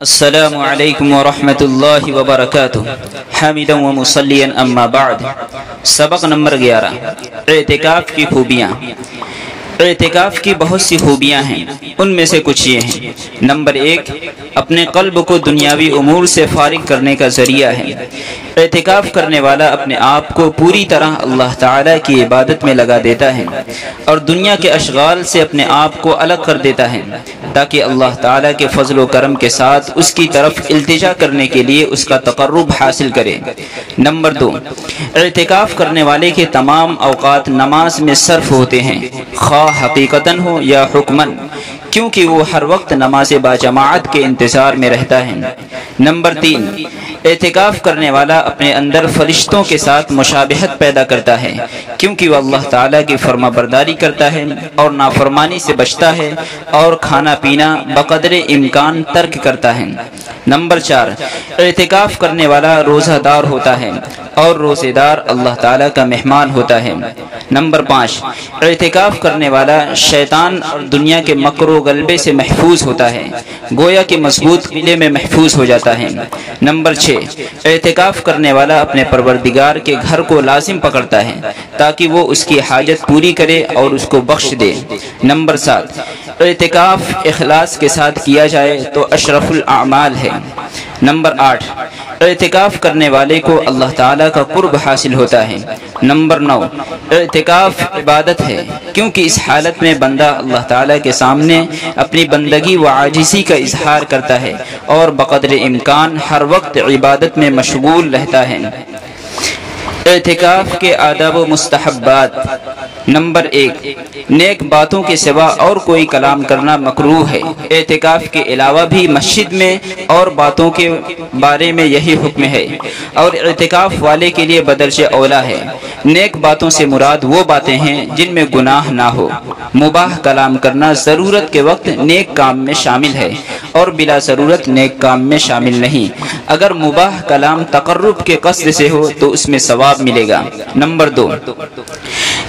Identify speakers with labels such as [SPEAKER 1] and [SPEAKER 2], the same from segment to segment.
[SPEAKER 1] السلام علیکم ورحمۃ اللہ وبرکاتہ حامدا و اما بعد. سبق نمبر گیارہ. اعتکاف کی خوبیاں. اعتکاف کی بہت سی خوبیاں ہیں۔ ان میں سے کچھ یہ ہیں۔ نمبر ایک، اپنے قلب کو دنیاوی امور سے فارغ کرنے کا ذریعہ ہے۔ اعتکاف کرنے والا اپنے آپ کو پوری طرح اللہ تعالیٰ کی عبادت میں لگا دیتا ہے اور دنیا کے اشغال سے اپنے آپ کو الگ کر دیتا ہے تاکہ اللہ تعالیٰ کے فضل و کرم کے ساتھ اس کی طرف التجا کرنے کے لیے اس کا تقرب حاصل کرے۔ نمبر دو، اعتکاف کرنے والے کے تمام اوقات نماز میں صرف ہوتے ہیں۔ خواہ حقیقتاً ہو یا حکمن کیونکہ وہ ہر وقت نماز باجماعت کے انتظار میں رہتا ہے۔ نمبر تین اعتکاف کرنے والا اپنے اندر فرشتوں کے ساتھ مشابہت پیدا کرتا ہے، کیونکہ وہ اللہ تعالیٰ کی فرما برداری کرتا ہے اور نافرمانی سے بچتا ہے اور کھانا پینا بقدر امکان ترک کرتا ہے۔ نمبر چار، اعتکاف کرنے والا روزہ دار ہوتا ہے اور روزے دار اللہ تعالیٰ کا مہمان ہوتا ہے۔ نمبر پانچ، اعتکاف کرنے والا شیطان اور دنیا کے مکر و غلبے سے محفوظ ہوتا ہے، گویا کے مضبوط قلعے میں محفوظ ہو جاتا ہے۔ نمبر چھ اعتکاف کرنے والا اپنے پروردگار کے گھر کو لازم پکڑتا ہے تاکہ وہ اس کی حاجت پوری کرے اور اس کو بخش دے۔ نمبر سات، اعتکاف اخلاص کے ساتھ کیا جائے تو اشرف الاعمال ہے۔ نمبر آٹھ، اعتکاف کرنے والے کو اللہ تعالیٰ کا قرب حاصل ہوتا ہے۔ نمبر نو، اعتکاف عبادت ہے، کیونکہ اس حالت میں بندہ اللہ تعالیٰ کے سامنے اپنی بندگی و عاجزی کا اظہار کرتا ہے اور بقدر امکان ہر وقت عبادت میں مشغول رہتا ہے۔ اعتکاف کے آداب و مستحبات نمبر ایک، نیک باتوں کے سوا اور کوئی کلام کرنا مکروح ہے۔ اعتکاف کے علاوہ بھی مسجد میں اور باتوں کے بارے میں یہی حکم ہے۔ اور اعتکاف والے کے لیے بدرج اولا ہے۔ نیک باتوں سے مراد وہ باتیں ہیں جن میں گناہ نہ ہو۔ مباح کلام کرنا ضرورت کے وقت نیک کام میں شامل ہے اور بلا ضرورت نیک کام میں شامل نہیں۔ اگر مباح کلام تقرب کے قصد سے ہو تو اس میں ثواب ملے گا۔ نمبر دو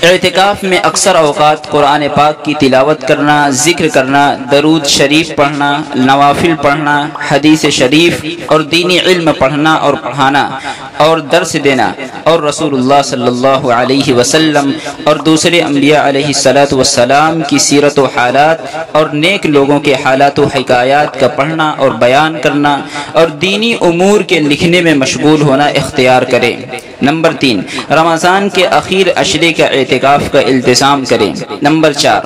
[SPEAKER 1] اعتکاف میں اکثر اوقات قرآن پاک کی تلاوت کرنا، ذکر کرنا، درود شریف پڑھنا، نوافل پڑھنا، حدیث شریف اور دینی علم پڑھنا اور پڑھانا اور درس دینا اور رسول اللہ صلی اللہ علیہ وسلم اور دوسرے انبیاء علیہ السلاۃ والسلام کی سیرت و حالات اور نیک لوگوں کے حالات و حکایات کا پڑھنا اور بیان کرنا اور دینی امور کے لکھنے میں مشغول ہونا اختیار کرے نمبر تین، رمضان کے اخیر اشرے کا اعتکاف کا التظام کریں۔ نمبر چار،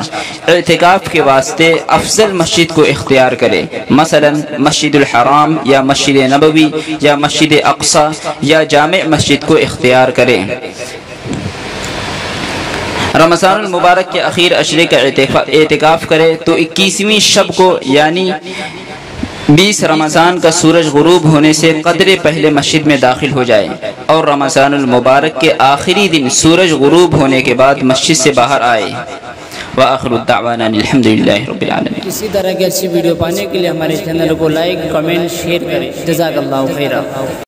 [SPEAKER 1] اعتکاف کے واسطے افضل مسجد کو اختیار کرے مثلا مسجد الحرام یا مسجد نبوی یا مسجد اقصا یا جامع مسجد کو اختیار کرے رمضان المبارک کے اخیر اشرے کا اعتکاف کرے تو اکیسویں شب کو یعنی بیس رمضان کا سورج غروب ہونے سے قدرے پہلے مسجد میں داخل ہو جائے اور رمضان المبارک کے آخری دن سورج غروب ہونے کے بعد مسجد سے باہر آئے۔ وآخر الدعوانا الحمدللہ رب العالمین۔
[SPEAKER 2] اسی طرح کی اچھی ویڈیو پانے کے لیے ہمارے چینل کو لائک، کمنٹ، شیئر کریں۔ جزاک اللہ خیرہ